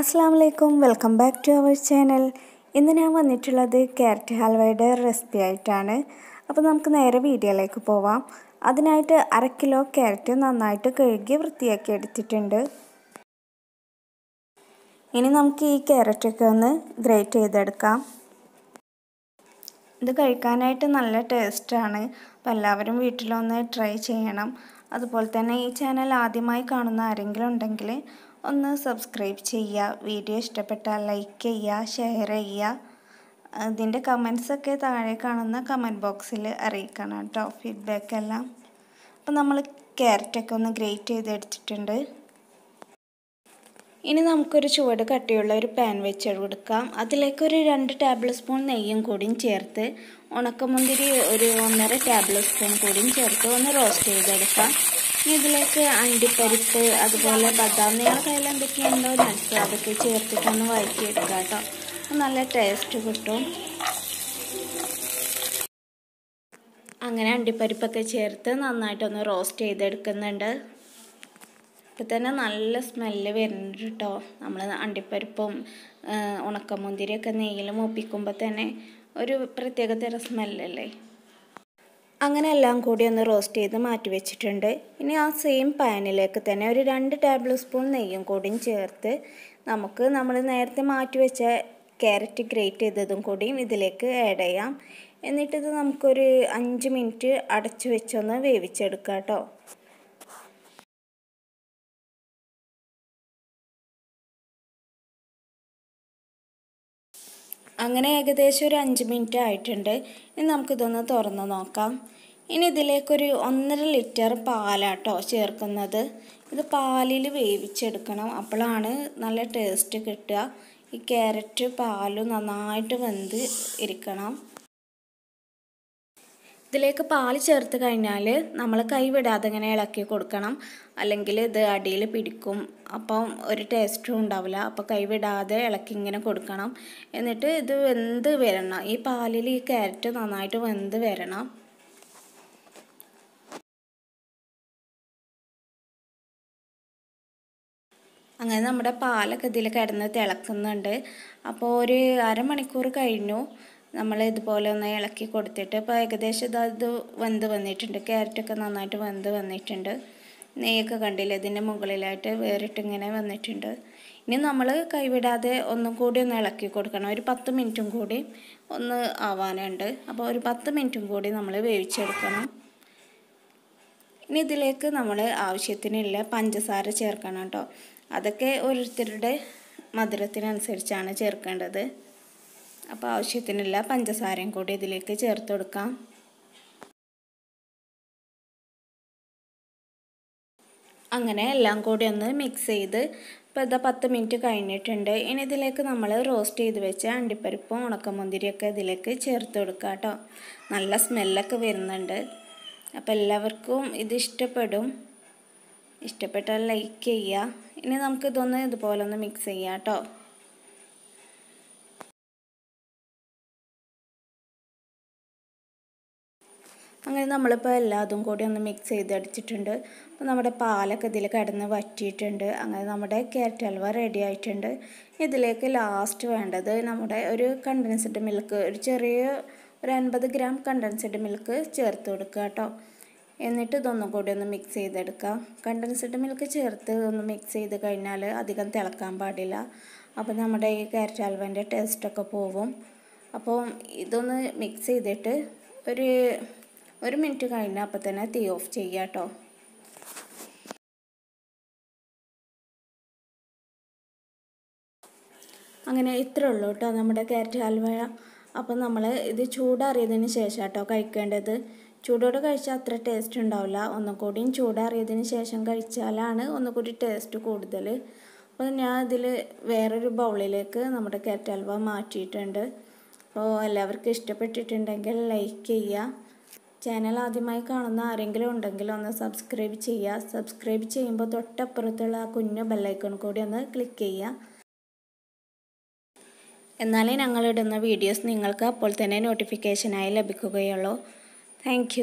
അസ്സാം വലൈക്കും welcome back to our channel. ഇന്ന് ഞാൻ വന്നിട്ടുള്ളത് ക്യാരറ്റ് ഹൽവയുടെ റെസിപ്പി ആയിട്ടാണ്. അപ്പോൾ നമുക്ക് നേരെ വീഡിയോയിലേക്ക് പോവാം. അതിനായിട്ട് അര കിലോ ക്യാരറ്റ് നന്നായിട്ട് കഴുകി വൃത്തിയാക്കി എടുത്തിട്ടുണ്ട്. ഇനി നമുക്ക് ഈ ക്യാരറ്റൊക്കെ ഒന്ന് ഗ്രേറ്റ് ചെയ്തെടുക്കാം. ഇത് കഴിക്കാനായിട്ട് നല്ല ടേസ്റ്റാണ്. അപ്പോൾ എല്ലാവരും വീട്ടിലൊന്ന് ട്രൈ ചെയ്യണം. അതുപോലെ തന്നെ ഈ ചാനൽ ആദ്യമായി കാണുന്ന ആരെങ്കിലും ഉണ്ടെങ്കിൽ ഒന്ന് സബ്സ്ക്രൈബ് ചെയ്യുക. വീഡിയോ ഇഷ്ടപ്പെട്ടാൽ ലൈക്ക് ചെയ്യുക ഷെയർ ചെയ്യുക. അതിന്റെ കമൻസൊക്കെ താഴെ കാണുന്ന കമന്റ് ബോക്സിൽ അറിയിക്കണം കേട്ടോ. ഫീഡ്ബാക്ക് എല്ലാം. അപ്പോൾ നമ്മൾ ക്യാരറ്റൊക്കെ ഒന്ന് ഗ്രേറ്റ് ചെയ്തെടുത്തിട്ടുണ്ട്. ഇനി നമുക്കൊരു ചുവട് കട്ടിയുള്ള ഒരു പാൻ വെച്ച് കൊടുക്കാം. അതിലേക്ക് ഒരു രണ്ട് ടേബിൾ സ്പൂൺ നെയ്യും കൂടിയും ചേർത്ത് ഉണക്കമുന്തിരി ഒരു ഒന്നര ടേബിൾ സ്പൂൺ കൂടിയും ചേർത്ത് ഒന്ന് റോസ്റ്റ് ചെയ്തെടുക്കാം. ഇതിലേക്ക് അണ്ടിപ്പരിപ്പ് അതുപോലെ ബദാം നിങ്ങളുടെ കയ്യിൽ എന്തൊക്കെയുണ്ടോ നട്ട്സ് അതൊക്കെ ചേർത്തിട്ടൊന്ന് വഴറ്റിയെടുക്കാം കേട്ടോ. നല്ല ടേസ്റ്റ് കിട്ടും. അങ്ങനെ അണ്ടിപ്പരിപ്പൊക്കെ ചേർത്ത് നന്നായിട്ടൊന്ന് റോസ്റ്റ് ചെയ്തെടുക്കുന്നുണ്ട്. ഇപ്പം തന്നെ നല്ല സ്മെല്ല് വരുന്നുണ്ട് കേട്ടോ. നമ്മൾ അണ്ടിപ്പരിപ്പും ഉണക്കമുന്തിരിയൊക്കെ നെയ്യിൽ മൂപ്പിക്കുമ്പോൾ തന്നെ ഒരു പ്രത്യേക തരം സ്മെല്ലല്ലേ അങ്ങനെ എല്ലാം കൂടി ഒന്ന് റോസ്റ്റ് ചെയ്ത് മാറ്റി വെച്ചിട്ടുണ്ട്. ഇനി ആ സെയിം പാനിലേക്ക് തന്നെ ഒരു രണ്ട് ടേബിൾ സ്പൂൺ നെയ്യും കൂടിയും ചേർത്ത് നമുക്ക് നമ്മൾ നേരത്തെ മാറ്റി വെച്ച ക്യാരറ്റ് ഗ്രേറ്റ് ചെയ്തതും കൂടിയും ഇതിലേക്ക് ആഡ് ചെയ്യാം. എന്നിട്ടിത് നമുക്കൊരു അഞ്ച് മിനിറ്റ് അടച്ചു വെച്ചൊന്ന് വേവിച്ചെടുക്കാം കേട്ടോ. അങ്ങനെ ഏകദേശം ഒരു അഞ്ച് മിനിറ്റ് ആയിട്ടുണ്ട്. ഇനി നമുക്കിതൊന്ന് തുറന്ന് നോക്കാം. ഇനി ഇതിലേക്കൊരു ഒന്നര ലിറ്റർ പാലാട്ടോ ചേർക്കുന്നത്. ഇത് പാലിൽ വേവിച്ചെടുക്കണം. അപ്പോഴാണ് നല്ല ടേസ്റ്റ് കിട്ടുക. ഈ ക്യാരറ്റ് പാലും നന്നായിട്ട് വെന്ത് ഇരിക്കണം. ഇതിലേക്ക് പാൽ ചേർത്ത് കഴിഞ്ഞാൽ നമ്മൾ കൈവിടാതെ ഇങ്ങനെ ഇളക്കി കൊടുക്കണം. അല്ലെങ്കിൽ ഇത് അടിയിൽ പിടിക്കും. അപ്പം ഒരു ടേസ്റ്റും ഉണ്ടാവില്ല. അപ്പോൾ കൈവിടാതെ ഇളക്കി ഇങ്ങനെ കൊടുക്കണം. എന്നിട്ട് ഇത് വെന്ത് വരണം. ഈ പാലിൽ ഈ ക്യാരറ്റ് നന്നായിട്ട് വെന്ത് വരണം. അങ്ങനെ നമ്മുടെ പാലൊക്കെ ഇതിൽ കിടന്ന് തിളക്കുന്നുണ്ട്. അപ്പോൾ ഒരു അരമണിക്കൂർ കഴിഞ്ഞു. നമ്മൾ ഇതുപോലെ ഒന്ന് ഇളക്കി കൊടുത്തിട്ട് ഇപ്പോൾ ഏകദേശം ഇത് ഇത് വെന്ത് വന്നിട്ടുണ്ട്. ക്യാരറ്റൊക്കെ നന്നായിട്ട് വെന്ത് വന്നിട്ടുണ്ട്. നെയ്യൊക്കെ കണ്ടില്ല? ഇതിന്റെ മുകളിലായിട്ട് വേറിട്ട് ഇങ്ങനെ വന്നിട്ടുണ്ട്. ഇനി നമ്മൾ കൈവിടാതെ ഒന്നും കൂടി ഒന്ന് ഇളക്കി കൊടുക്കണം. ഒരു പത്ത് മിനിറ്റും കൂടി ഒന്ന് ആവാനുണ്ട്. അപ്പോൾ ഒരു പത്ത് മിനിറ്റും കൂടി നമ്മൾ വേവിച്ചെടുക്കണം. ഇനി ഇതിലേക്ക് നമ്മൾ ആവശ്യത്തിനുള്ള പഞ്ചസാര ചേർക്കണം കേട്ടോ. അതൊക്കെ ഓരോരുത്തരുടെ മധുരത്തിനനുസരിച്ചാണ് ചേർക്കേണ്ടത്. അപ്പോൾ ആവശ്യത്തിനുള്ള പഞ്ചസാരയും കൂടി ഇതിലേക്ക് ചേർത്ത് കൊടുക്കാം. അങ്ങനെ എല്ലാം കൂടി ഒന്ന് മിക്സ് ചെയ്ത് ഇപ്പോൾ ഇതാ പത്ത് മിനിറ്റ് കഴിഞ്ഞിട്ടുണ്ട്. ഇനി ഇതിലേക്ക് നമ്മൾ റോസ്റ്റ് ചെയ്ത് വെച്ച അണ്ടിപ്പരിപ്പും ഉണക്കമുന്തിരിയൊക്കെ ഇതിലേക്ക് ചേർത്ത് കൊടുക്കുക കേട്ടോ. നല്ല സ്മെല്ലൊക്കെ വരുന്നുണ്ട്. അപ്പോൾ എല്ലാവർക്കും ഇത് ഇഷ്ടപ്പെടും. ഇഷ്ടപ്പെട്ടാൽ ലൈക്ക് ചെയ്യുക. ഇനി നമുക്കിതൊന്ന് ഇതുപോലെ ഒന്ന് മിക്സ് ചെയ്യാം കേട്ടോ. അങ്ങനെ നമ്മളിപ്പോൾ എല്ലാതും കൂടി ഒന്ന് മിക്സ് ചെയ്തടിച്ചിട്ടുണ്ട് അപ്പോൾ നമ്മുടെ പാലൊക്കെ ഇതിൽ കിടന്ന് വറ്റിയിട്ടുണ്ട്. അങ്ങനെ നമ്മുടെ ക്യാരറ്റ് ഹൽവ റെഡി ആയിട്ടുണ്ട്. ഇതിലേക്ക് ലാസ്റ്റ് വേണ്ടത് നമ്മുടെ ഒരു കണ്ടൻസ്ഡ് മിൽക്ക് ഒരു ചെറിയ ഒരു അൻപത് ഗ്രാം കണ്ടൻസ്ഡ് മിൽക്ക് ചേർത്ത് കൊടുക്കുക കേട്ടോ. എന്നിട്ട് ഇതൊന്നും കൂടി ഒന്ന് മിക്സ് ചെയ്തെടുക്കാം. കണ്ടൻസ്ഡ് മിൽക്ക് ചേർത്ത് ഒന്ന് മിക്സ് ചെയ്ത് കഴിഞ്ഞാൽ അധികം തിളക്കാൻ പാടില്ല. അപ്പോൾ നമ്മുടെ ഈ ക്യാരറ്റ് ഹൽവേന്റെ ടേസ്റ്റൊക്കെ പോവും. അപ്പോൾ ഇതൊന്ന് മിക്സ് ചെയ്തിട്ട് ഒരു ഒരു മിനിറ്റ് കഴിഞ്ഞാൽ അപ്പം തന്നെ തീ ഓഫ് ചെയ്യുക കേട്ടോ അങ്ങനെ ഇത്രേ ഉള്ളൂ കേട്ടോ നമ്മുടെ ക്യാരറ്റ് ഹൽവ. അപ്പം നമ്മൾ ഇത് ചൂടാറിയതിന് ശേഷം കേട്ടോ കഴിക്കേണ്ടത്. ചൂടോടെ കഴിച്ചാൽ അത്ര ടേസ്റ്റ് ഉണ്ടാവില്ല. ഒന്നും കൂടിയും ചൂടാറിയതിന് ശേഷം കഴിച്ചാലാണ് ഒന്നുകൂടി ടേസ്റ്റ് കൂടുതൽ അപ്പോൾ ഞാൻ ഇതിൽ വേറൊരു ബൗളിലേക്ക് നമ്മുടെ ക്യാരറ്റ് ഹൽവ മാറ്റിയിട്ടുണ്ട്. അപ്പോൾ എല്ലാവർക്കും ഇഷ്ടപ്പെട്ടിട്ടുണ്ടെങ്കിൽ ലൈക്ക് ചെയ്യുക ചാനൽ ആദ്യമായി കാണുന്ന ആരെങ്കിലും ഉണ്ടെങ്കിൽ ഒന്ന് സബ്സ്ക്രൈബ് ചെയ്യുക. സബ്സ്ക്രൈബ് ചെയ്യുമ്പോൾ തൊട്ടപ്പുറത്തുള്ള ആ കുഞ്ഞു ബെല്ലൈക്കൺ കൂടി ഒന്ന് ക്ലിക്ക് ചെയ്യുക. എന്നാലേ ഞങ്ങളിടുന്ന വീഡിയോസ് നിങ്ങൾക്ക് അപ്പോൾ തന്നെ നോട്ടിഫിക്കേഷനായി ലഭിക്കുകയുള്ളൂ. താങ്ക്